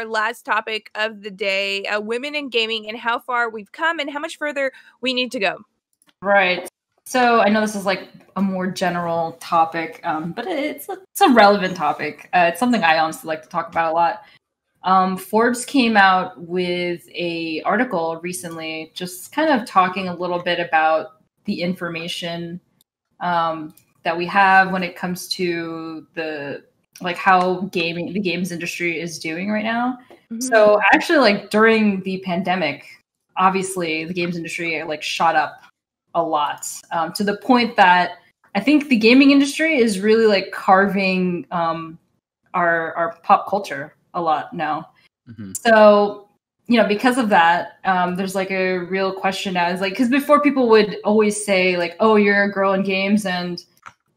our last topic of the day uh, women in gaming and how far we've come and how much further we need to go. Right. So I know this is like a more general topic, um, but it's a, it's a relevant topic. Uh, it's something I honestly like to talk about a lot. Um, Forbes came out with a article recently, just kind of talking a little bit about the information um, that we have when it comes to the like how gaming the games industry is doing right now. Mm-hmm. So actually, like during the pandemic, obviously the games industry like shot up a lot um, to the point that I think the gaming industry is really like carving um, our our pop culture a lot now. Mm-hmm. So you know, because of that, um, there's like a real question as like because before people would always say like, "Oh, you're a girl in games and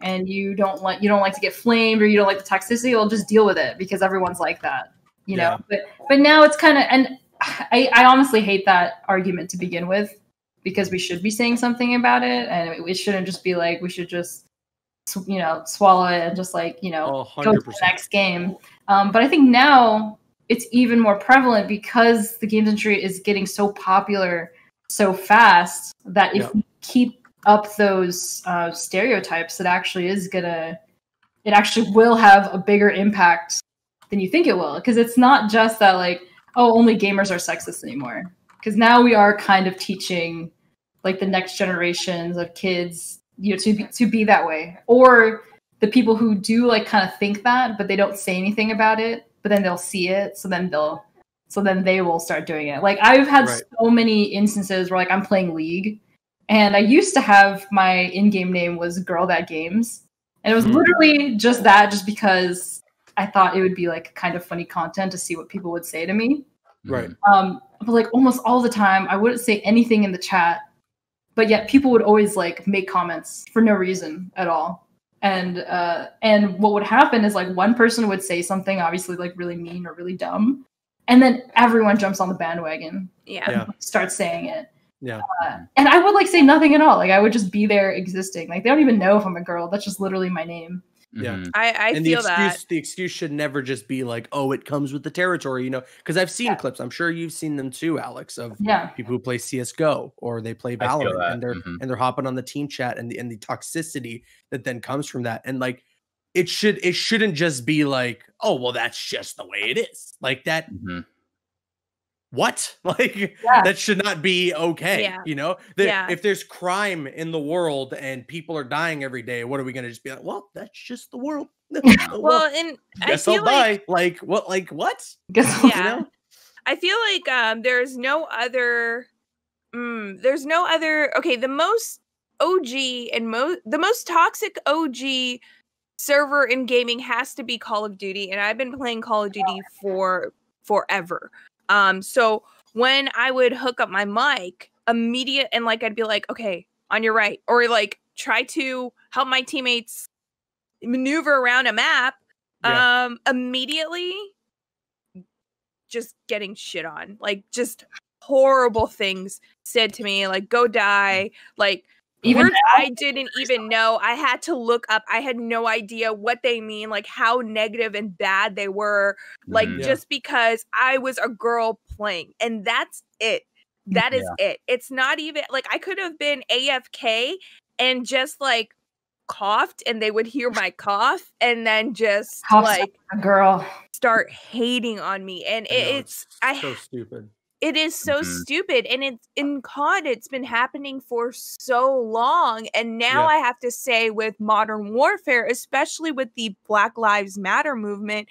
and you don't like you don't like to get flamed or you don't like the toxicity." Well, just deal with it because everyone's like that, you yeah. know. But but now it's kind of and I, I honestly hate that argument to begin with because we should be saying something about it and it, it shouldn't just be like we should just you know swallow it and just like you know oh, go to the next game um, but i think now it's even more prevalent because the games industry is getting so popular so fast that if we keep up those uh, stereotypes it actually is gonna it actually will have a bigger impact than you think it will. Because it's not just that like oh only gamers are sexist anymore. Because now we are kind of teaching like the next generations of kids you know to be, to be that way. Or the people who do like kind of think that but they don't say anything about it but then they'll see it so then they'll so then they will start doing it. Like i've had right. so many instances where like i'm playing league and i used to have my in-game name was girl that games. And it was mm. literally just that just because i thought it would be like kind of funny content to see what people would say to me. Right. Um but like almost all the time i wouldn't say anything in the chat but yet people would always like make comments for no reason at all. And uh and what would happen is like one person would say something obviously like really mean or really dumb and then everyone jumps on the bandwagon. Yeah, yeah. starts saying it yeah uh, and i would like say nothing at all like i would just be there existing like they don't even know if i'm a girl that's just literally my name yeah, mm-hmm. I, I and feel the excuse, that the excuse should never just be like, "Oh, it comes with the territory," you know. Because I've seen yeah. clips. I'm sure you've seen them too, Alex, of yeah. people who play CS:GO or they play Valorant, and they're mm-hmm. and they're hopping on the team chat, and the and the toxicity that then comes from that, and like it should it shouldn't just be like, "Oh, well, that's just the way it is," like that. Mm-hmm what like yeah. that should not be okay yeah. you know yeah. if there's crime in the world and people are dying every day what are we going to just be like well that's just the world well, well and guess I will die like what like what guess yeah. You know? i feel like um there's no other mm, there's no other okay the most og and most the most toxic og server in gaming has to be call of duty and i've been playing call of duty for forever um, so when I would hook up my mic, immediate and like I'd be like, okay, on your right, or like try to help my teammates maneuver around a map. Yeah. Um, immediately just getting shit on, like just horrible things said to me, like go die, like even words I didn't even know. I had to look up. I had no idea what they mean, like how negative and bad they were, like mm-hmm. just because I was a girl playing. And that's it. That is yeah. it. It's not even like I could have been AFK and just like coughed and they would hear my cough and then just like a girl start hating on me and it, it's, it's so I stupid it is so mm-hmm. stupid. And it's in COD, it's been happening for so long. And now yeah. I have to say, with modern warfare, especially with the Black Lives Matter movement,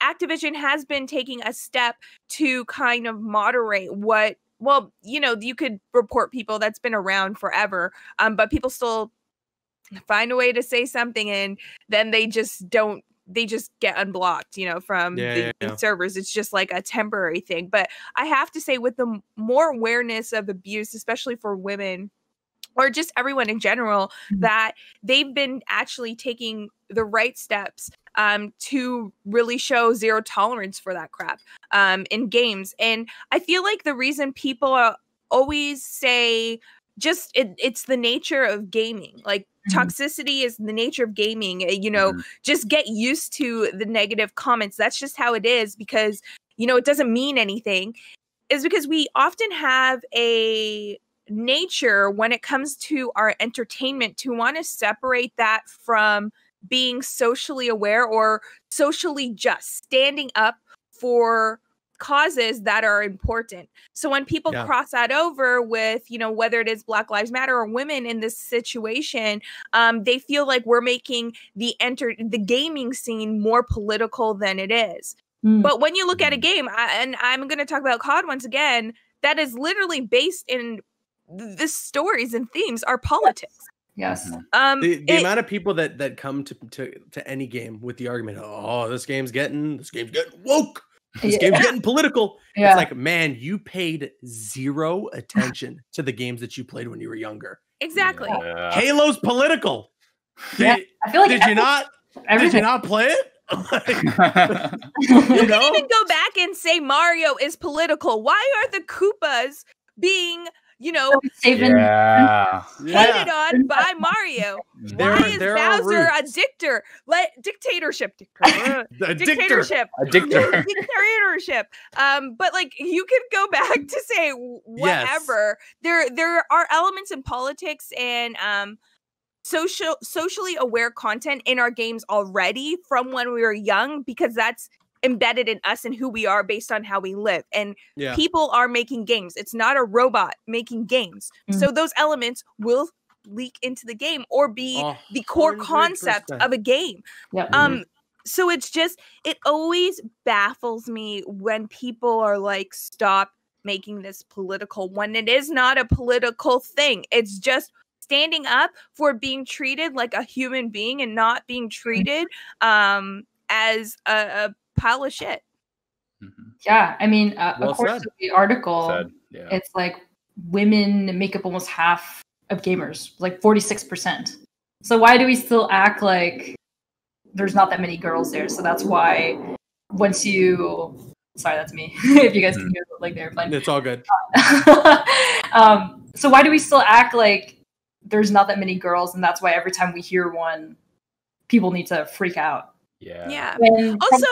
Activision has been taking a step to kind of moderate what well, you know, you could report people that's been around forever, um, but people still find a way to say something and then they just don't they just get unblocked, you know, from yeah, the, yeah, yeah. servers. It's just like a temporary thing. But I have to say, with the more awareness of abuse, especially for women or just everyone in general, mm-hmm. that they've been actually taking the right steps um, to really show zero tolerance for that crap um, in games. And I feel like the reason people always say just it, it's the nature of gaming like mm-hmm. toxicity is the nature of gaming eh, you know mm-hmm. just get used to the negative comments that's just how it is because you know, it doesn't mean anything is because we often have a nature when it comes to our entertainment to want to separate that from being socially aware or socially just standing up for causes that are important. So when people yeah. cross that over with, you know, whether it is Black Lives Matter or women in this situation, um, they feel like we're making the enter the gaming scene more political than it is. Mm. But when you look at a mm. game, I, and I'm going to talk about COD once again, that is literally based in the stories and themes are politics. Yes. Mm-hmm. Um, the, the it, amount of people that that come to, to to any game with the argument, oh, this game's getting this game's getting woke. This yeah. game's getting political. Yeah. It's like, man, you paid zero attention to the games that you played when you were younger. Exactly. Yeah. Halo's political. Did, yeah, I feel like did every, you not? Did you not play it? you, you know? can even go back and say Mario is political. Why are the Koopas being you know, yeah. hated yeah. on by Mario. There, Why is Bowser a dictator? Let dictatorship, dictator, a dictatorship, a dictator, dictatorship. Um, but like you could go back to say whatever. Yes. There, there are elements in politics and um social socially aware content in our games already from when we were young because that's embedded in us and who we are based on how we live. And yeah. people are making games. It's not a robot making games. Mm-hmm. So those elements will leak into the game or be 100%. the core concept of a game. Yep. Um mm-hmm. so it's just it always baffles me when people are like stop making this political when it is not a political thing. It's just standing up for being treated like a human being and not being mm-hmm. treated um as a, a pile of shit. Mm-hmm. Yeah, I mean, uh, well according said. the article, yeah. it's like women make up almost half of gamers, like 46%. So why do we still act like there's not that many girls there? So that's why once you sorry, that's me. if you guys can mm-hmm. hear like the airplane. It's all good. um, so why do we still act like there's not that many girls and that's why every time we hear one, people need to freak out? Yeah. Yeah. And also,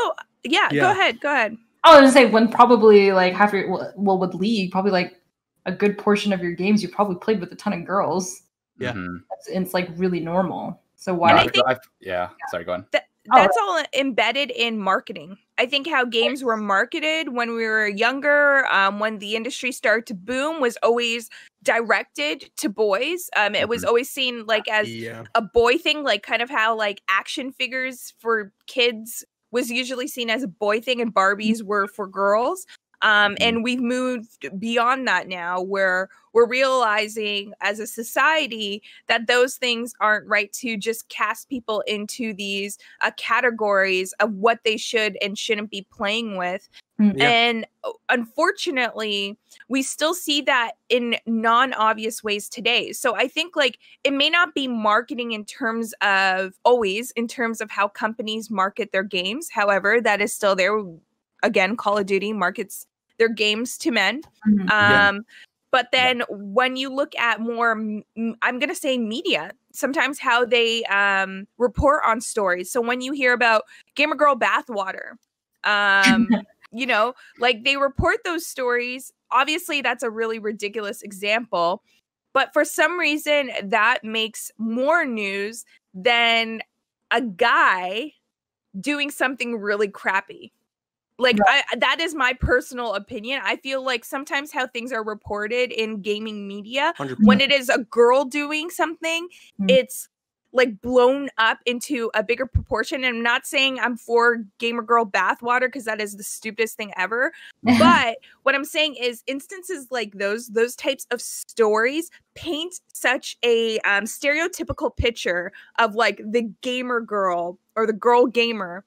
yeah, yeah, go ahead. Go ahead. I was gonna say when probably like half your well with League, probably like a good portion of your games you probably played with a ton of girls. Yeah, mm-hmm. it's, it's, like really normal. So why? No, think, yeah. yeah, sorry, go on. Th- that's oh. all embedded in marketing. I think how games were marketed when we were younger, um, when the industry started to boom, was always directed to boys. Um, it was mm-hmm. always seen like as yeah. a boy thing, like kind of how like action figures for kids was usually seen as a boy thing and Barbies were for girls. Um, mm-hmm. and we've moved beyond that now where we're realizing as a society that those things aren't right to just cast people into these uh, categories of what they should and shouldn't be playing with Mm, yeah. And uh, unfortunately, we still see that in non obvious ways today. So I think like it may not be marketing in terms of always in terms of how companies market their games. However, that is still there. Again, Call of Duty markets their games to men. Mm-hmm. Um, yeah. But then yeah. when you look at more, I'm going to say media, sometimes how they um, report on stories. So when you hear about Gamer Girl Bathwater, um, you know, like they report those stories. Obviously, that's a really ridiculous example, but for some reason, that makes more news than a guy doing something really crappy. Like I, that is my personal opinion. I feel like sometimes how things are reported in gaming media, 100%. when it is a girl doing something, mm-hmm. it's like blown up into a bigger proportion. And I'm not saying I'm for gamer girl bathwater because that is the stupidest thing ever. but what I'm saying is instances like those, those types of stories paint such a um, stereotypical picture of like the gamer girl or the girl gamer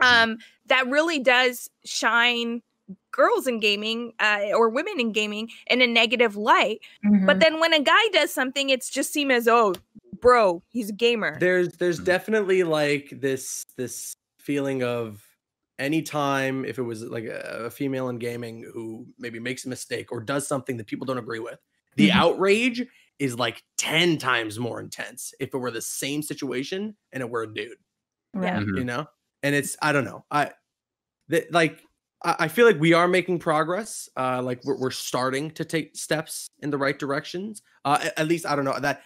um, that really does shine girls in gaming uh, or women in gaming in a negative light. Mm-hmm. But then when a guy does something, it's just seen as oh bro, he's a gamer. There's there's definitely like this this feeling of anytime if it was like a, a female in gaming who maybe makes a mistake or does something that people don't agree with, the mm-hmm. outrage is like 10 times more intense if it were the same situation and it were a dude. Yeah. Mm-hmm. You know? And it's I don't know. I that like I feel like we are making progress. Uh, like we're, we're starting to take steps in the right directions. Uh, at least I don't know that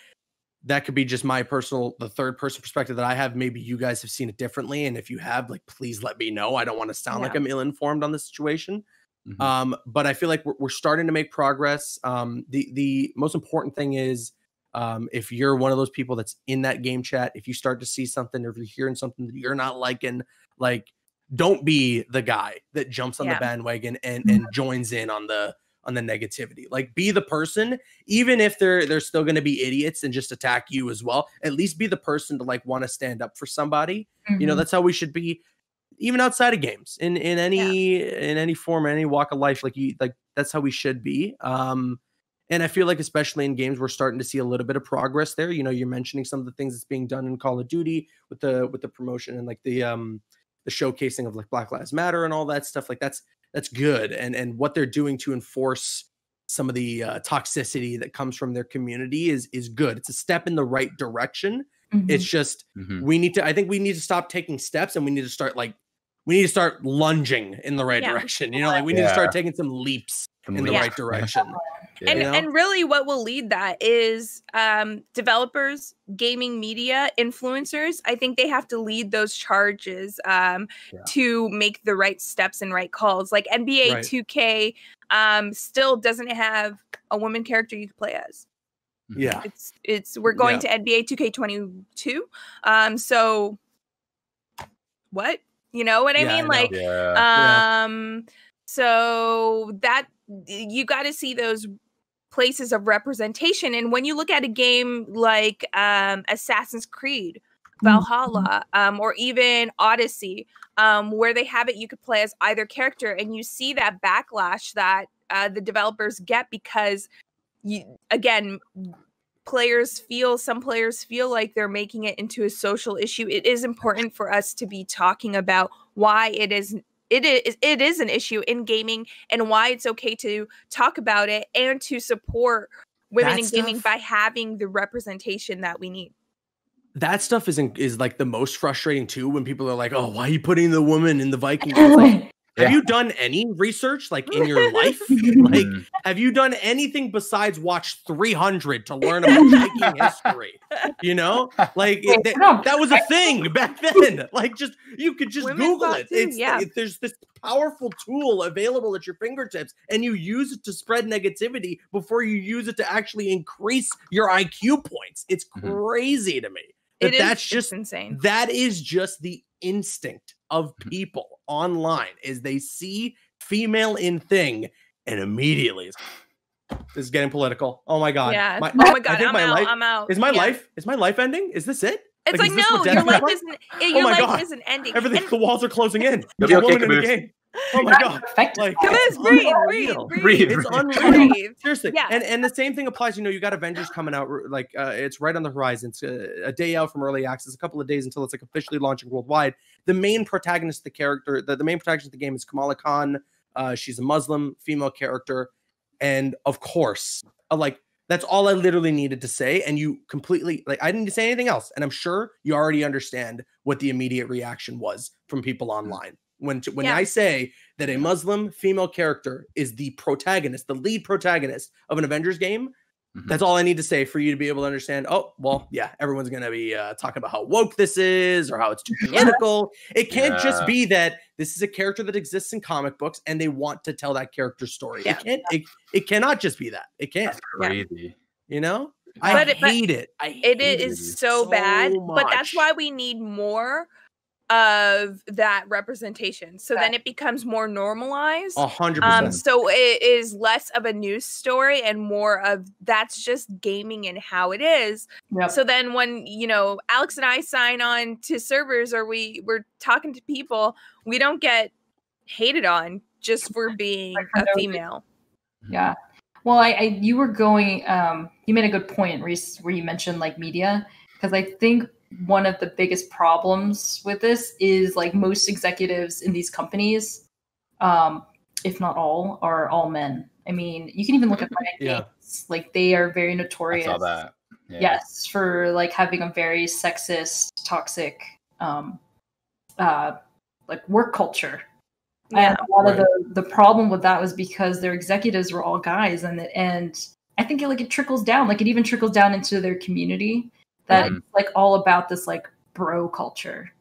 that could be just my personal, the third person perspective that I have. Maybe you guys have seen it differently, and if you have, like, please let me know. I don't want to sound yeah. like I'm ill informed on the situation. Mm-hmm. Um, but I feel like we're, we're starting to make progress. Um, the the most important thing is um, if you're one of those people that's in that game chat, if you start to see something or if you're hearing something that you're not liking, like don't be the guy that jumps on yeah. the bandwagon and and joins in on the on the negativity. Like be the person, even if they're they're still going to be idiots and just attack you as well. At least be the person to like want to stand up for somebody. Mm-hmm. You know, mm-hmm. that's how we should be, even outside of games, in in any yeah. in any form, any walk of life. Like you, like that's how we should be. Um, and I feel like especially in games, we're starting to see a little bit of progress there. You know, you're mentioning some of the things that's being done in Call of Duty with the with the promotion and like the um the showcasing of like Black Lives Matter and all that stuff. Like that's that's good, and and what they're doing to enforce some of the uh, toxicity that comes from their community is is good. It's a step in the right direction. Mm-hmm. It's just mm-hmm. we need to. I think we need to stop taking steps, and we need to start like we need to start lunging in the right yeah. direction. You know, like we need yeah. to start taking some leaps some in leaps. the right direction. and you know? and really what will lead that is um developers gaming media influencers i think they have to lead those charges um yeah. to make the right steps and right calls like nba right. 2k um still doesn't have a woman character you can play as yeah it's it's we're going yeah. to nba 2k22 um so what you know what i yeah, mean I like yeah. um so that you got to see those places of representation. And when you look at a game like um, Assassin's Creed, mm-hmm. Valhalla, um, or even Odyssey, um, where they have it, you could play as either character, and you see that backlash that uh, the developers get because, you again, players feel some players feel like they're making it into a social issue. It is important for us to be talking about why it is it is it is an issue in gaming and why it's okay to talk about it and to support women that in stuff, gaming by having the representation that we need. That stuff is in, is like the most frustrating too when people are like, "Oh, why are you putting the woman in the Viking?" Like, have you done any research like in your life? like, mm. have you done anything besides watch 300 to learn about Viking history? You know, like it, that, that, was a thing back then. Like, just you could just Women Google it. It's yeah. It, there's this powerful tool available at your fingertips, and you use it to spread negativity before you use it to actually increase your IQ points. It's mm-hmm. crazy to me. That that's just insane. That is just the instinct of mm-hmm. people online is they see female in thing and immediately this is getting political. Oh my god. Yeah. My, oh my god. I'm my out. Life, I'm out. Is my yeah. life is my life ending? Is this it? It's like, like no, your life isn't your oh life god. isn't ending. Everything and, the walls are closing in. There's a woman in the game. Oh my god! Like, Come on, breathe, breathe, breathe, It's unreal. Seriously. Yeah. And and the same thing applies. You know, you got Avengers coming out. Like, uh, it's right on the horizon. It's a, a, day out from early access. A couple of days until it's like officially launching worldwide. The main protagonist, the character, the, the main protagonist of the game is Kamala Khan. Uh, she's a Muslim female character, and of course, uh, like that's all I literally needed to say. And you completely like I didn't say anything else. And I'm sure you already understand what the immediate reaction was from people mm. online. When when yeah. I say that a Muslim female character is the protagonist, the lead protagonist of an Avengers game, mm-hmm. that's all I need to say for you to be able to understand. Oh, well, yeah, everyone's gonna be uh, talking about how woke this is or how it's too political. It can't yeah. just be that this is a character that exists in comic books and they want to tell that character's story. Yeah. It can't. It, it cannot just be that. It can't. That's crazy. You know. I but hate it. I hate it is so, so bad, much. but that's why we need more of that representation. So then it becomes more normalized. A hundred um, percent. So it is less of a news story and more of that's just gaming and how it is. Yep. So then when you know Alex and I sign on to servers or we we're talking to people, we don't get hated on just for being a female. Yeah. Well, I, I you were going um you made a good point, Reese, where you mentioned like media because I think one of the biggest problems with this is like most executives in these companies, um, if not all, are all men. I mean, you can even look at Riot yeah. Games. Like they are very notorious. I saw that. Yeah. Yes, for like having a very sexist, toxic, um, uh, like work culture. Yeah. And a lot right. of the the problem with that was because their executives were all guys, and and I think it like it trickles down, like it even trickles down into their community. That mm. like all about this like bro culture.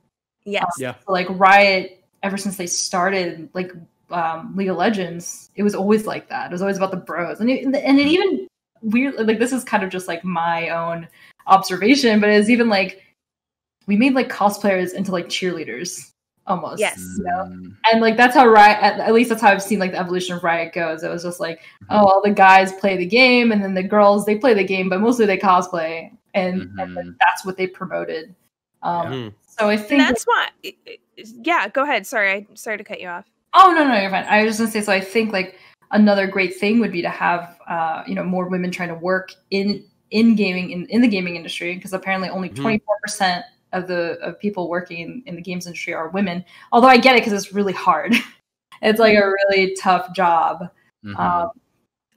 Yes. Um, yeah. So, like Riot, ever since they started, like um, League of Legends, it was always like that. It was always about the bros, and it, and it even weird. Like this is kind of just like my own observation, but it's even like we made like cosplayers into like cheerleaders almost. Yes. You know? Mm. And like that's how Riot at, at, least that's how I've seen like the evolution of Riot goes. It was just like, mm-hmm. oh all the guys play the game and then the girls they play the game, but mostly they cosplay. And, mm-hmm. and that's what they promoted. Um yeah. so I think and that's why yeah, go ahead. Sorry, I sorry to cut you off. Oh no, no, you're fine. I was just gonna say so I think like another great thing would be to have uh, you know, more women trying to work in in gaming in, in the gaming industry because apparently only 24% mm-hmm of the of people working in the games industry are women. Although I get it because it's really hard. it's like a really tough job. Mm-hmm. Um,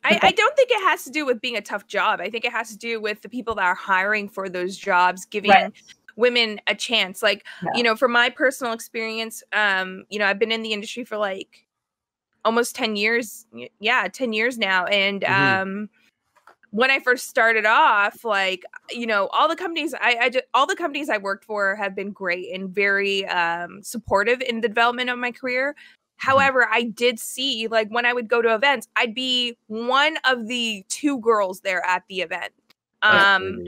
I, I, don't think it has to do with being a tough job. I think it has to do with the people that are hiring for those jobs, giving right. women a chance. Like, yeah. you know, from my personal experience, um, you know, I've been in the industry for like almost 10 years. Yeah, 10 years now. And mm-hmm. um when I first started off, like you know, all the companies I, I just, all the companies I worked for have been great and very um, supportive in the development of my career. Mm-hmm. However, I did see like when I would go to events, I'd be one of the two girls there at the event. Um,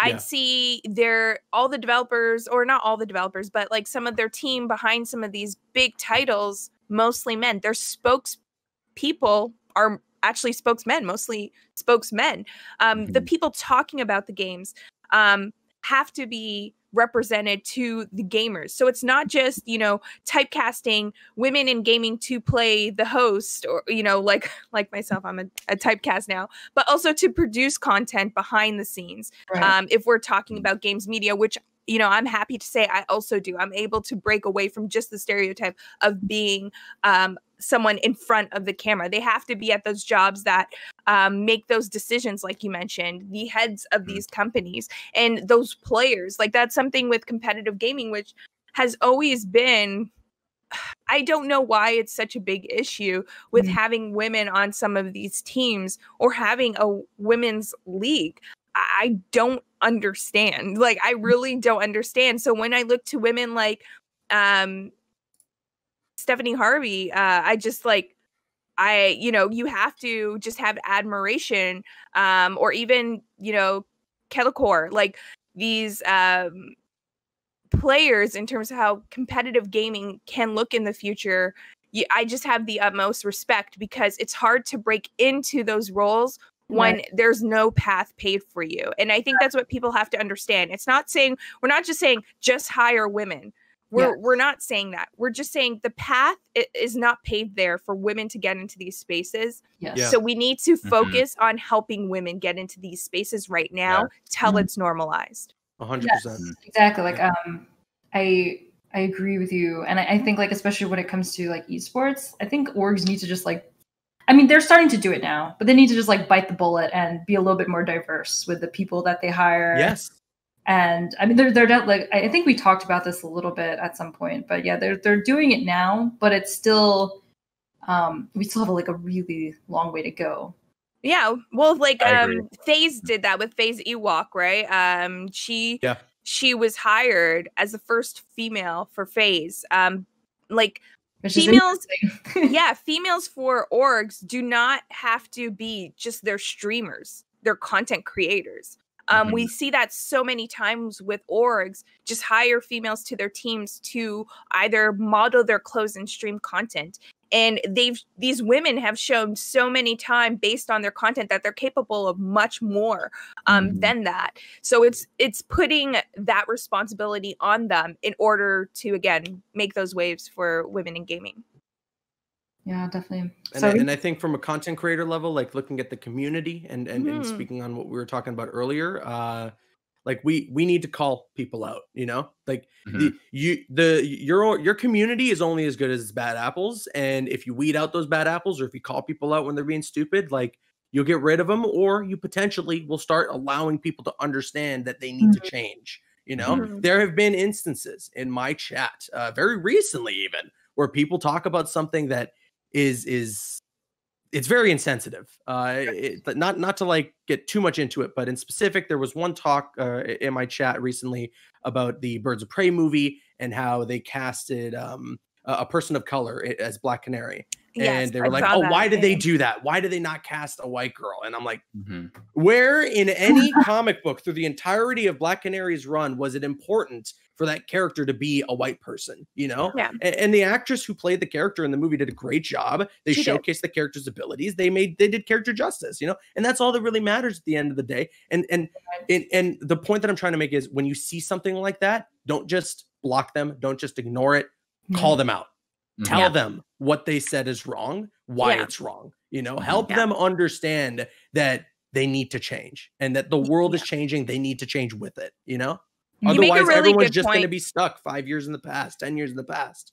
I'd yeah. see their all the developers, or not all the developers, but like some of their team behind some of these big titles, mostly men. Their spokespeople are actually spokesmen, mostly spokesmen. Um, mm-hmm. The people talking about the games um, have to be represented to the gamers. So it's not just, you know, typecasting women in gaming to play the host or, you know, like like myself, I'm a, a typecast now, but also to produce content behind the scenes. Right. Um, if we're talking mm-hmm. about games media, which you know, I'm happy to say I also do. I'm able to break away from just the stereotype of being um, someone in front of the camera. They have to be at those jobs that um, make those decisions, like you mentioned, the heads of mm-hmm. these companies and those players. Like that's something with competitive gaming, which has always been. I don't know why it's such a big issue with mm-hmm. having women on some of these teams or having a women's league. I don't understand. Like I really don't understand. So when I look to women like um Stephanie Harvey, uh I just like I you know, you have to just have admiration um or even, you know, Kettlecore, like these um players in terms of how competitive gaming can look in the future. I just have the utmost respect because it's hard to break into those roles when right. there's no path paid for you. And I think that's what people have to understand. It's not saying we're not just saying just hire women. We're we're not saying that. We're just saying the path is not paved there for women to get into these spaces. Yes. Yeah. So we need to mm-hmm. focus mm-hmm. on helping women get into these spaces right now yeah. till mm-hmm. it's normalized. hundred yes, percent. Exactly. Like um I I agree with you. And I, I think like especially when it comes to like esports, I think orgs need to just like I mean, they're starting to do it now, but they need to just like bite the bullet and be a little bit more diverse with the people that they hire. Yes. And I mean, they're they're like I think we talked about this a little bit at some point, but yeah, they're they're doing it now, but it's still um we still have like a really long way to go. Yeah, well, like um FaZe did that with FaZe Ewok, right? Um, she yeah she was hired as the first female for FaZe. Um, like which females yeah females for orgs do not have to be just their streamers they're content creators um, mm-hmm. we see that so many times with orgs just hire females to their teams to either model their clothes and stream content and they've these women have shown so many times based on their content that they're capable of much more um, mm-hmm. than that so it's it's putting that responsibility on them in order to again make those waves for women in gaming yeah definitely and, so, I, and I think from a content creator level like looking at the community and and, mm-hmm. and speaking on what we were talking about earlier uh like we we need to call people out you know like mm-hmm. the you the your your community is only as good as its bad apples and if you weed out those bad apples or if you call people out when they're being stupid like you'll get rid of them or you potentially will start allowing people to understand that they need mm-hmm. to change you know mm-hmm. there have been instances in my chat uh, very recently even where people talk about something that is is it's very insensitive. Uh, it, not not to like get too much into it, but in specific, there was one talk uh, in my chat recently about the Birds of Prey movie and how they casted um, a person of color as Black Canary. Yes, and they were I like, "Oh, why did they do that? Why did they not cast a white girl?" And I'm like, mm-hmm. "Where in any comic book through the entirety of Black Canary's run was it important for that character to be a white person, you know? Yeah. And, and the actress who played the character in the movie did a great job. They she showcased did. the character's abilities. They made they did character justice, you know? And that's all that really matters at the end of the day. And and and, and the point that I'm trying to make is when you see something like that, don't just block them, don't just ignore it, call them out. Mm-hmm. Tell yeah. them what they said is wrong, why yeah. it's wrong. You know, help yeah. them understand that they need to change and that the world is changing. They need to change with it, you know? You Otherwise, really everyone's just going to be stuck five years in the past, ten years in the past.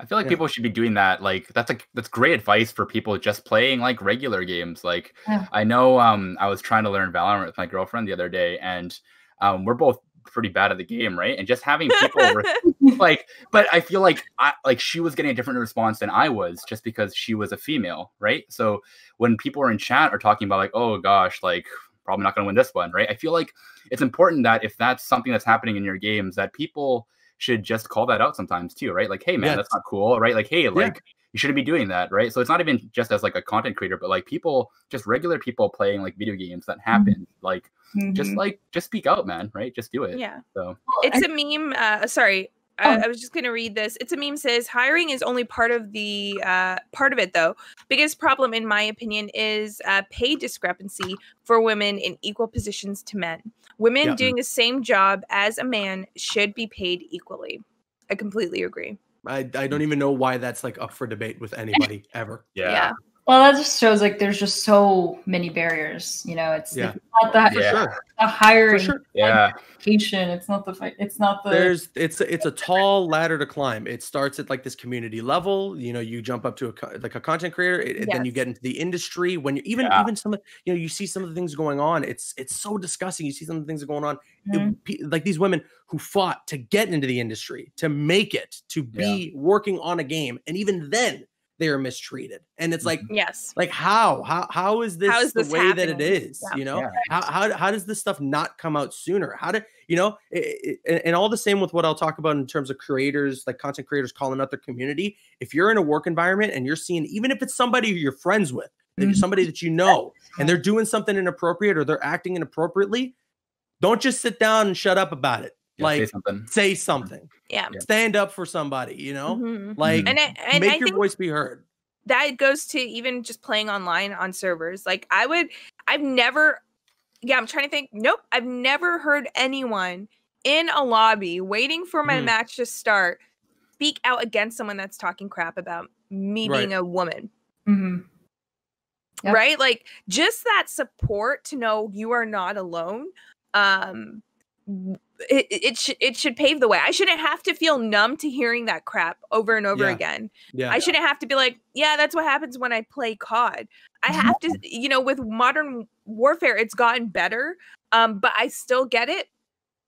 I feel like yeah. people should be doing that. Like that's like that's great advice for people just playing like regular games. Like yeah. I know um I was trying to learn Valorant with my girlfriend the other day, and um we're both pretty bad at the game, right? And just having people re- like, but I feel like I like she was getting a different response than I was just because she was a female, right? So when people are in chat are talking about like, oh gosh, like probably not going to win this one, right? I feel like it's important that if that's something that's happening in your games, that people should just call that out sometimes too, right? Like, hey man, yes. that's not cool, right? Like, hey, like yeah. you shouldn't be doing that, right? So it's not even just as like a content creator, but like people, just regular people playing like video games that mm-hmm. happen, mm-hmm. like mm-hmm. just like just speak out, man, right? Just do it. Yeah. So it's a meme. Uh, sorry, I, oh. I, was just going to read this. It's a meme says hiring is only part of the uh, part of it though. Biggest problem, in my opinion, is uh, pay discrepancy for women in equal positions to men. Women yeah. doing the same job as a man should be paid equally. I completely agree. I, I don't even know why that's like up for debate with anybody ever. Yeah. yeah. Well, that just shows like there's just so many barriers. You know, it's, yeah. not that yeah. Sure. the hiring, sure. yeah, education. It's not the it's not the. There's it's it's a tall ladder to climb. It starts at like this community level. You know, you jump up to a like a content creator, it, yes. then you get into the industry. When you even yeah. even some of you know you see some of the things going on. It's it's so disgusting. You see some of the things going on. Mm-hmm. It, like these women who fought to get into the industry, to make it, to be working on a game, and even then they are mistreated and it's like mm-hmm. yes like how how how is this, how is this the way happening? that it is yeah. you know yeah. how, how how does this stuff not come out sooner how do you know it, it, and all the same with what i'll talk about in terms of creators like content creators calling out their community if you're in a work environment and you're seeing even if it's somebody you're friends with mm-hmm. somebody that you know and they're doing something inappropriate or they're acting inappropriately don't just sit down and shut up about it yeah, like say something. say something. Yeah. Stand up for somebody, you know? Mm-hmm. Like and, it, and make I your voice be heard. That goes to even just playing online on servers. Like I would I've never yeah, I'm trying to think. Nope, I've never heard anyone in a lobby waiting for my mm. match to start speak out against someone that's talking crap about me right. being a woman. Mm-hmm. Yep. Right? Like just that support to know you are not alone. Um it, it should it should pave the way. I shouldn't have to feel numb to hearing that crap over and over yeah. again. Yeah. I shouldn't have to be like, yeah, that's what happens when I play COD. I have to, you know, with modern warfare, it's gotten better. Um, but I still get it.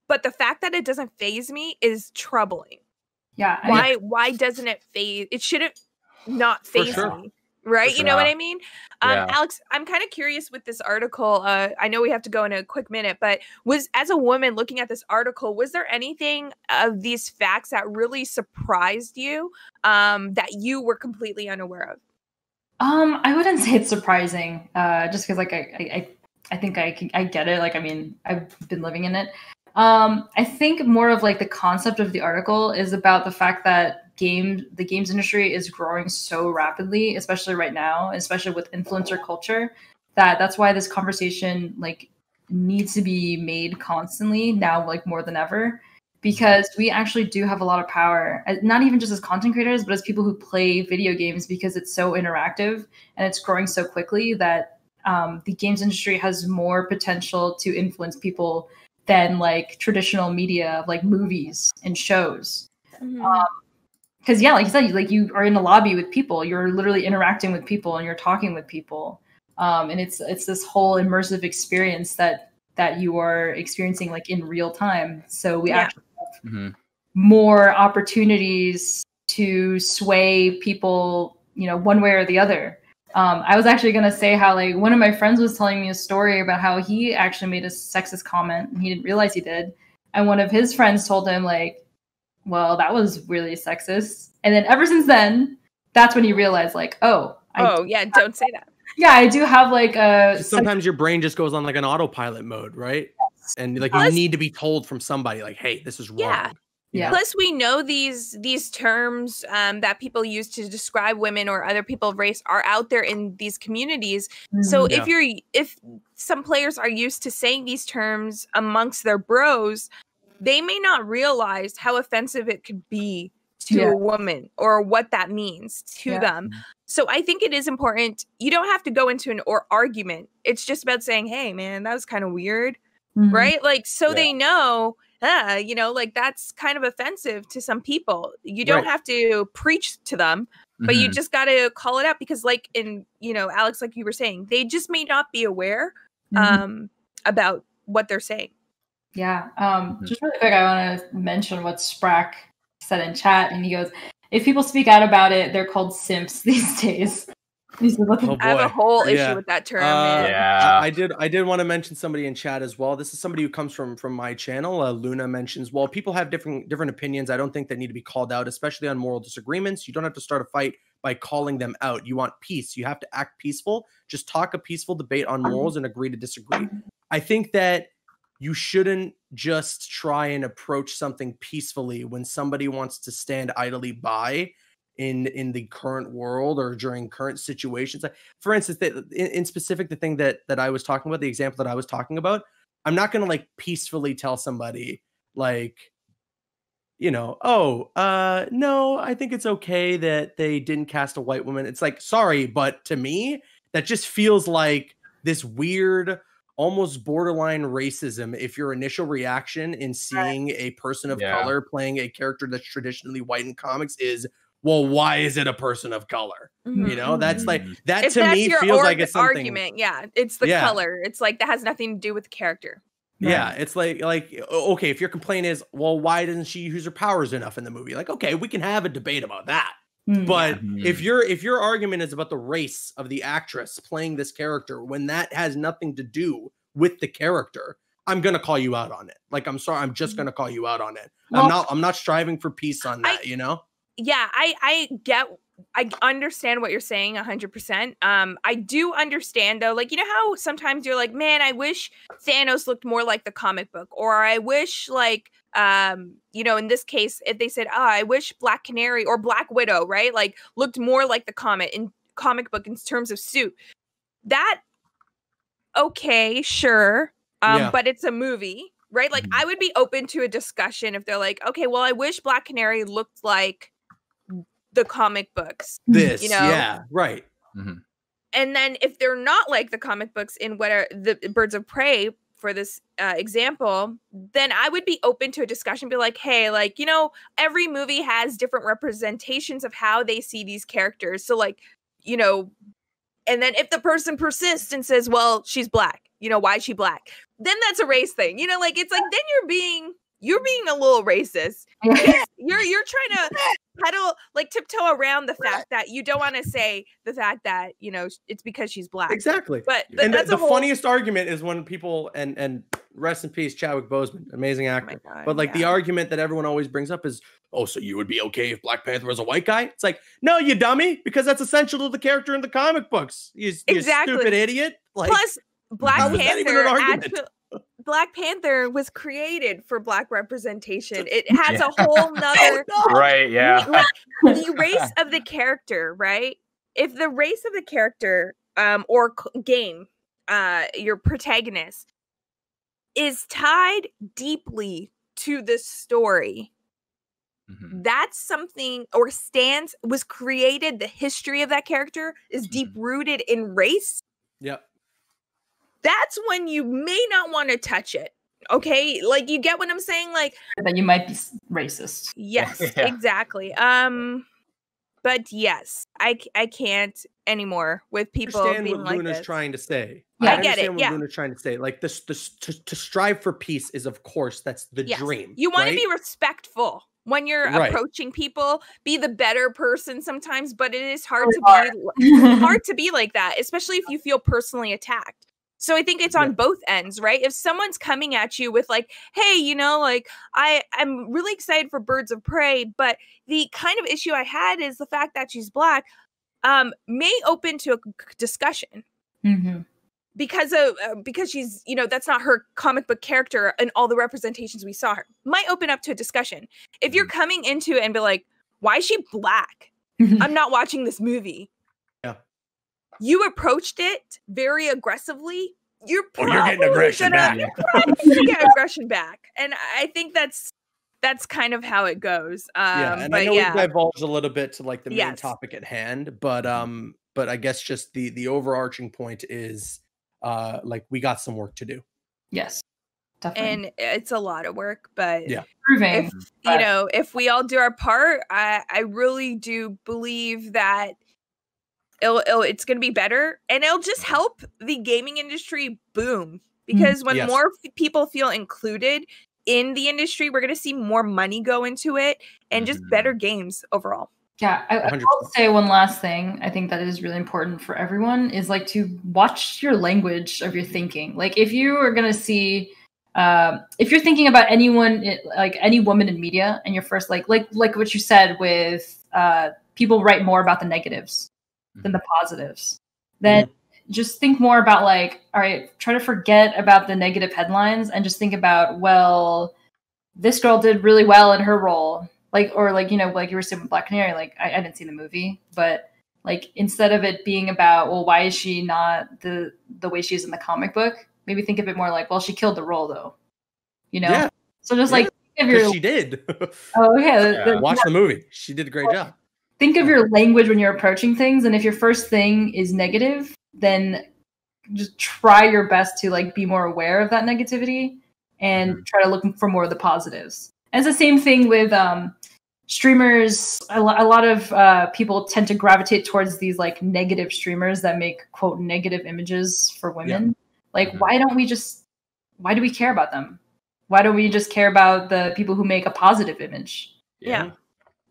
But the fact that it doesn't faze me is troubling. Yeah. Why I mean, why doesn't it faze it shouldn't not faze sure. me right sure. you know what i mean um yeah. alex i'm kind of curious with this article uh i know we have to go in a quick minute but was as a woman looking at this article was there anything of these facts that really surprised you um that you were completely unaware of um i wouldn't say it's surprising uh just because like I, I i think i can i get it like i mean i've been living in it um i think more of like the concept of the article is about the fact that game the games industry is growing so rapidly, especially right now, especially with influencer culture, that that's why this conversation like needs to be made constantly now, like more than ever, because we actually do have a lot of power, not even just as content creators, but as people who play video games because it's so interactive and it's growing so quickly that um, the games industry has more potential to influence people than like traditional media like movies and shows. Mm-hmm. Um, because yeah like you said like you are in a lobby with people you're literally interacting with people and you're talking with people um, and it's it's this whole immersive experience that that you are experiencing like in real time so we yeah. actually have mm-hmm. more opportunities to sway people, you know, one way or the other. Um, I was actually gonna say how like one of my friends was telling me a story about how he actually made a sexist comment and he didn't realize he did, and one of his friends told him like, "Well, that was really sexist," and then ever since then, that's when you realize, like, "Oh, oh yeah, don't say that." Yeah, I do have like a. Sometimes your brain just goes on like an autopilot mode, right? Yes. And like Plus, you need to be told from somebody like, "Hey, this is wrong." Yeah. Yeah. Plus, we know these these terms um, that people use to describe women or other people of race are out there in these communities. Mm-hmm. So yeah. if you're if some players are used to saying these terms amongst their bros, they may not realize how offensive it could be to yeah. a woman or what that means to yeah. them. So I think it is important. You don't have to go into an or argument. It's just about saying, "Hey, man, that was kind of weird." Mm-hmm. Right? Like so they know uh, you know, like that's kind of offensive to some people. You don't right. have to preach to them, but mm-hmm. you just got to call it out because, like, in, you know, Alex, like you were saying, they just may not be aware mm-hmm. um, about what they're saying. Yeah. Um, mm-hmm. Just really quick, I want to mention what Sprack said in chat. And he goes, if people speak out about it, they're called simps these days. Oh, I have a whole issue yeah. with that term. Uh, yeah, I did. I did want to mention somebody in chat as well. This is somebody who comes from from my channel. Uh, Luna mentions, well, people have different different opinions. I don't think they need to be called out, especially on moral disagreements. You don't have to start a fight by calling them out. You want peace. You have to act peaceful. Just talk a peaceful debate on morals and agree to disagree. I think that you shouldn't just try and approach something peacefully when somebody wants to stand idly by in in the current world or during current situations. For instance in, in specific the thing that that i was talking about the example that i was talking about i'm not going to like peacefully tell somebody like you know oh uh no i think it's okay that they didn't cast a white woman. It's like sorry but to me that just feels like this weird almost borderline racism if your initial reaction in seeing a person of yeah. color playing a character that's traditionally white in comics is well, why is it a person of color? Mm-hmm. You know, that's like mm-hmm. that if to me feels like it's something. Argument, yeah, it's the yeah. color. It's like that has nothing to do with the character. Yeah, it's like like okay, if your complaint is, well, why doesn't she use her powers enough in the movie? Like, okay, we can have a debate about that. Mm-hmm. But if your if your argument is about the race of the actress playing this character when that has nothing to do with the character, I'm gonna call you out on it. Like, I'm sorry, I'm just mm. gonna call you out on it. Well, I'm not I'm not striving for peace on that, I, you know? yeah, I I get I understand what you're saying 100%. Um I do understand though like you know how sometimes you're like, "Man, I wish Thanos looked more like the comic book," or I wish like um you know in this case if they said, "Oh, I wish Black Canary or Black Widow, right? Like looked more like the comic in comic book in terms of suit." That okay, sure. Um yeah. but it's a movie, right? Like mm-hmm. I would be open to a discussion if they're like, "Okay, well, I wish Black Canary looked like the comic books. This, you know? yeah, right. Mm-hmm. And then if they're not like the comic books in what are the Birds of Prey for this uh, example, then I would be open to a discussion. Be like, hey, like you know, every movie has different representations of how they see these characters. So like, you know, and then if the person persists and says, well, she's black, you know, why is she black? Then that's a race thing. You know, like it's like then you're being you're being a little racist. you're you're trying to pedal like tiptoe around the fact that you don't want to say the fact that you know it's because she's black. Exactly. But, but and the, the whole... funniest argument is when people and and rest in peace Chadwick Boseman, amazing oh actor. Oh God, but like yeah. the argument that everyone always brings up is, oh, so you would be okay if Black Panther was a white guy? It's like, no, you dummy, because that's essential to the character in the comic books. You, exactly. you stupid idiot. Like, Plus, Black Panther actually Black Panther was created for black representation. It has yeah. a whole nother right, yeah. Like, the race of the character, right? If the race of the character um or game, uh your protagonist is tied deeply to the story. Mm-hmm. That's something or stands was created the history of that character is deep mm-hmm. rooted in race. Yep that's when you may not want to touch it. Okay, like you get what I'm saying? Like that you might be racist. Yes, yeah. exactly. Um, but yes, I I can't anymore with people I understand what like Luna's this. trying to say. Yeah, I, I get it. What yeah, Luna's trying to say. Like this, this to, to strive for peace is, of course, that's the yes. dream. You want right? to be respectful. when you're right. approaching people be the better person sometimes but it is hard to be hard to be like that especially if you feel personally attacked so i think it's on yeah. both ends right? If someone's coming at you with like hey you know like i i'm really excited for birds of prey but the kind of issue i had is the fact that she's black um may open to a discussion. Mm-hmm. Because of uh, because she's you know that's not her comic book character and all the representations we saw her might open up to a discussion. If you're mm-hmm. coming into it and be like why is she black? I'm not watching this movie you approached it very aggressively you're probably oh, you're getting aggression gonna, back. You're get aggression back and i think that's that's kind of how it goes um yeah and i know yeah. we divulged a little bit to like the main yes. topic at hand but um but i guess just the the overarching point is uh, like we got some work to do. Yes. Definitely. And it's a lot of work, but yeah, if, you know, if we all do our part, I, I really do believe that it'll, it'll it's going to be better and it'll just help the gaming industry boom because when yes. more f- people feel included in the industry, we're going to see more money go into it and just better mm-hmm. games overall. Yeah, I, I will say one last thing. I think that is really important for everyone is like to watch your language of your thinking. Like if you are gonna see, uh, if you're thinking about anyone, like any woman in media, and you're first like like like what you said with uh, people write more about the negatives mm-hmm. Than the positives, then mm-hmm. just think more about like, all right, try to forget about the negative headlines and just think about well, this girl did really well in her role. Like or like you know like you were saying with black canary like I, I didn't see the movie but like instead of it being about well why is she not the the way she is in the comic book maybe think of it more like well she killed the role though. You know? Yeah. so just yeah. like your, she did. Oh okay. Yeah. the, watch the movie. She did a great job think of your language when you're approaching things and if your first thing is negative then just try your best to like be more aware of that negativity and mm-hmm. try to look for more of the positives. And it's the same thing with um streamers. A, lo- a lot of uh, people tend to gravitate towards these like negative streamers that make quote negative images for women. Yeah. like mm-hmm. why don't we just why do we care about them? Why don't we just care about the people who make a positive image? Yeah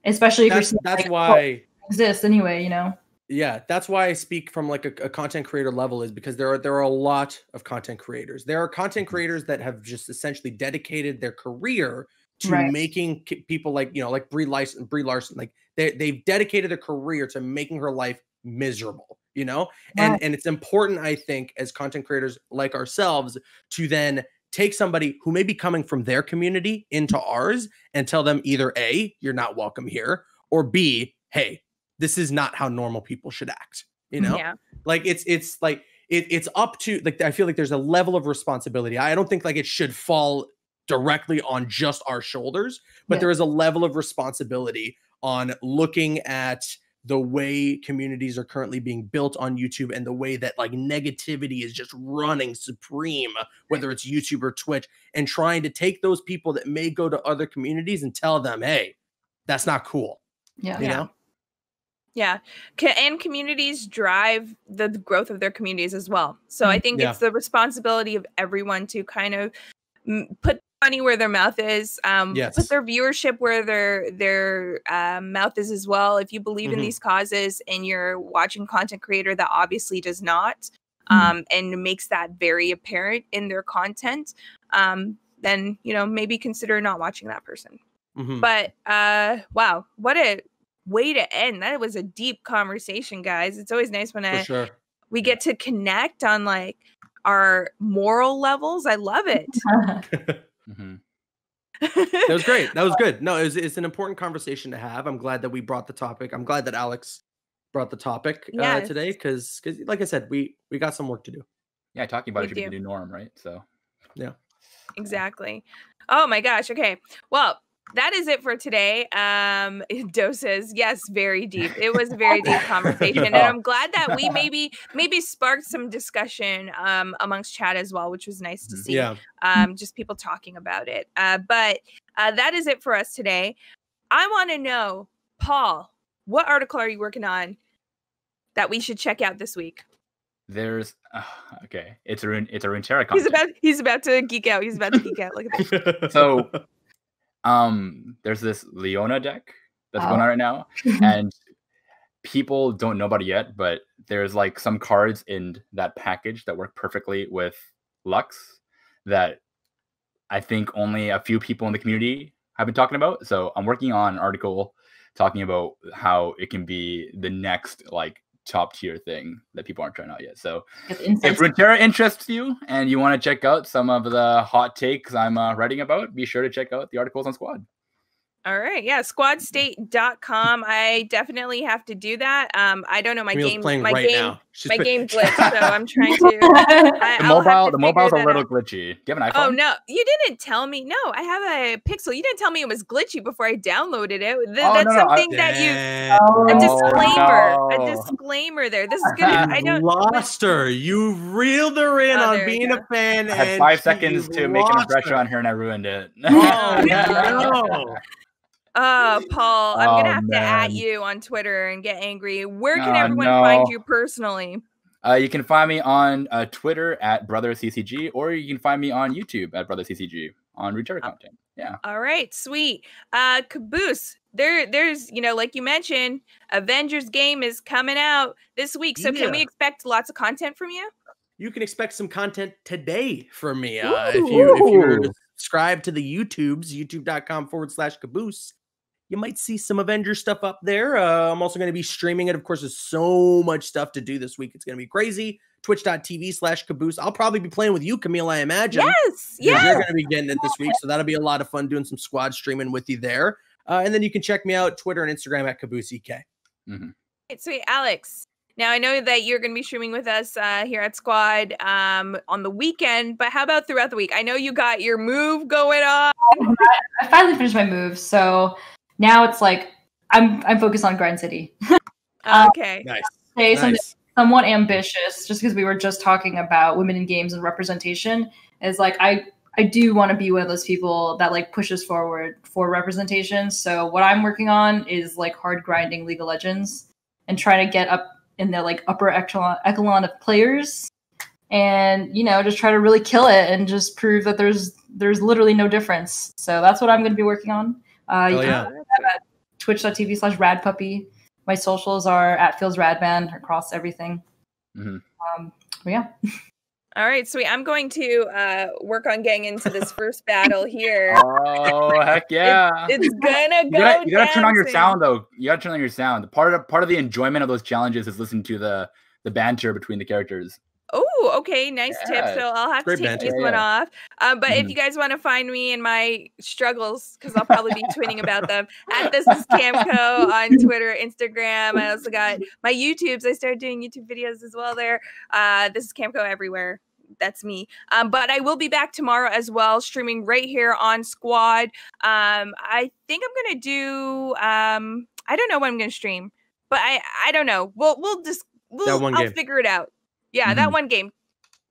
especially if that's, you're that's like, why exists anyway you know yeah that's why i speak from like a, a, content creator level is because there are there are a lot of content creators there are content mm-hmm. creators that have just essentially dedicated their career to right. making people like you know like Brie Larson, Brie Larson, like they they've dedicated their career to making her life miserable, you know, and and it's important I think as content creators like ourselves to then take somebody who may be coming from their community into ours and tell them either a you're not welcome here or b hey this is not how normal people should act you mm-hmm. know yeah. like it's it's like it, it's up to like i feel like there's a level of responsibility i don't think like it should fall directly on just our shoulders, but yeah. there is a level of responsibility on looking at the way communities are currently being built on YouTube and the way that like negativity is just running supreme, whether it's YouTube or Twitch, and trying to take those people that may go to other communities and tell them, hey, that's not cool. Yeah. You yeah. know? Yeah. And communities drive the growth of their communities as well. So I mm, think yeah. it's the responsibility of everyone to kind of put money where their mouth is. Um, yes. Put their viewership where their their uh, mouth is as well. If you believe mm-hmm. in these causes and you're watching content creator that obviously does not, mm-hmm. um, and makes that very apparent in their content, um, then you know maybe consider not watching that person. Mm-hmm. But uh, wow, what a way to end! That was a deep conversation, guys. It's always nice when I, sure. we get to connect on like our moral levels. I love it. Mm-hmm. that was great. That was good. No, it was, it's an important conversation to have. I'm glad that we brought the topic. I'm glad that Alex brought the topic uh, yes. today because, because, like I said, we we got some work to do. Yeah, talking about we it should do. be the new norm, right? So, yeah, exactly. Oh my gosh. Okay. Well, that is it for today. Um, doses, yes, very deep. It was a very deep conversation, and I'm glad that we maybe maybe sparked some discussion um, amongst chat as well, which was nice to mm-hmm. see. Yeah. Um, just people talking about it. Uh, but uh, that is it for us today. I want to know, Paul, what article are you working on that we should check out this week? There's uh, okay, it's a it's a Runeterra. He's about he's about to geek out. He's about to geek out. Look at that. so um, there's this Leona deck that's oh. going on right now, and people don't know about it yet, but there's like some cards in that package that work perfectly with Lux that I think only a few people in the community have been talking about. So I'm working on an article talking about how it can be the next like top tier thing that people aren't trying out yet. So if Runeterra interests you and you want to check out some of the hot takes I'm uh, writing about, be sure to check out the articles on Squad. All right. Yeah. Squadstate.com. I definitely have to do that. Um, I don't know my game. My right game. my been... game glitch. So I'm trying to. I, the mobile. To the mobile's a little out. glitchy. Do you have an oh, iPhone? Oh no, you didn't tell me. No, I have a Pixel. You didn't tell me it was glitchy before I downloaded it. Th- oh, that's no, no, something I... that you. Oh, a disclaimer. No. A disclaimer there. This is good. I don't. Lost her. You reeled her in oh, on being a fan. I had five seconds to make an impression her. on her, and I ruined it. Oh no. Uh, Paul, I'm oh, gonna have man. to at you on Twitter and get angry. Where can everyone no. find you personally? Uh, you can find me on uh, Twitter at brotherccg, or you can find me on YouTube at brotherccg on Return uh, content. Yeah. All right, sweet. Uh, Caboose, there, there's, you know, like you mentioned, Avengers game is coming out this week. So yeah. can we expect lots of content from you? You can expect some content today from me. Uh, if you if you're subscribed to the YouTubes, youtube.com forward slash caboose you might see some Avenger stuff up there. Uh, I'm also going to be streaming it. Of course, there's so much stuff to do this week. It's going to be crazy. Twitch.tv slash caboose. I'll probably be playing with you, Camille, I imagine. Yes. Yeah. You're going to be getting it this week. So that'll be a lot of fun doing some squad streaming with you there. Uh, and then you can check me out Twitter and Instagram at caboose ek. Mm-hmm. Sweet. Alex. Now I know that you're going to be streaming with us uh, here at Squad um, on the weekend, but how about throughout the week? I know you got your move going on. I finally finished my move, so now it's like I'm I'm focused on Grind City. um, okay. Nice. Say nice. something somewhat ambitious, just because we were just talking about women in games and representation. Is like I I do want to be one of those people that like pushes forward for representation. So what I'm working on is like hard grinding League of Legends and trying to get up in the like upper echelon, echelon of players and you know just try to really kill it and just prove that there's there's literally no difference so that's what i'm going to be working on uh, you yeah. At twitch.tv slash radpuppy. My socials are at Feels Radman across everything. Mm-hmm. Um, yeah. All right, sweet. I'm going to uh, work on getting into this first battle here. Oh heck yeah! It, it's gonna go. You gotta, you gotta turn on your sound though. You gotta turn on your sound. Part of part of the enjoyment of those challenges is listening to the the banter between the characters. Oh, okay, nice yeah. tip. So I'll have Great to take banter. this yeah, one yeah. off. Um, but mm. if mm-hmm. you guys want to find me and my struggles, because I'll probably be tweeting about them at this is Camco on Twitter, Instagram. I also got my YouTubes. I started doing YouTube videos as well there. Uh, this is Camco everywhere. That's me. Um, but I will be back tomorrow as well, streaming right here on Squad. Um, I think I'm gonna do. Um, I don't know when I'm gonna stream, but I I don't know. We'll we'll just we'll I'll game. figure it out. Yeah, mm-hmm. that one game.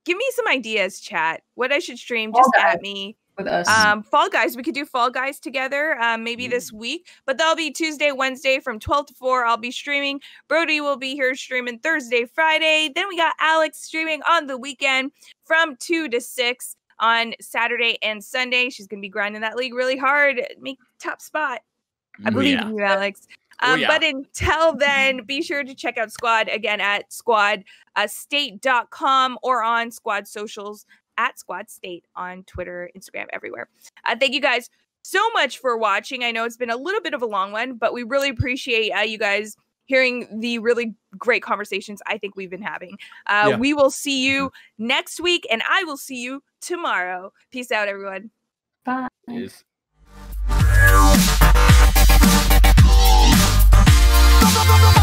Give me some ideas, chat. What I should stream, just at me. With us. Um, Fall Guys. We could do Fall Guys together, um, maybe mm-hmm. this week. But that'll be Tuesday, Wednesday from 12 to 4. I'll be streaming. Brody will be here streaming Thursday, Friday. Then we got Alex streaming on the weekend from 2 to 6 on Saturday and Sunday. She's gonna be grinding that league really hard, make top spot. I believe yeah. in you, Alex. Oh, um, oh, yeah. But until then, be sure to check out Squad again at squadstate.com or on Squad socials at Squad State on Twitter, Instagram, everywhere. Uh, thank you guys so much for watching. I know it's been a little bit of a long one, but we really appreciate uh, you guys hearing the really great conversations I think we've been having. Uh, yeah. We will see you mm-hmm. next week, and I will see you tomorrow. Peace out, everyone. Bye. Peace. Bye, bye, bye,